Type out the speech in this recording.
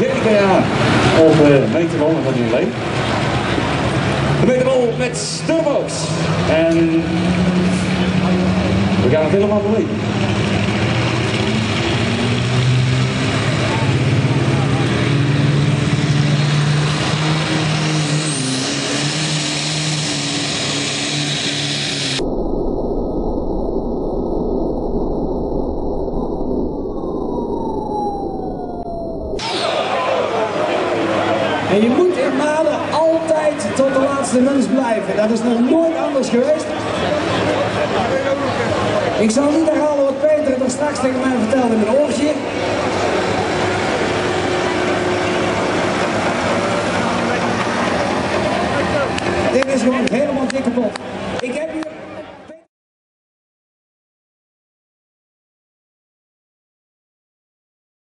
GKA op uh, meterbal, en dat niet alleen. De meterbal met Sturbox. En we gaan het helemaal beleven. En je moet in Malen altijd tot de laatste runs blijven. Dat is nog nooit anders geweest. Ik zal niet herhalen wat Peter er straks tegen mij vertelde in mijn oortje. Dit is gewoon helemaal dikke pot.